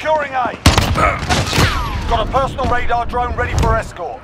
Securing A. Got a personal radar drone ready for escort.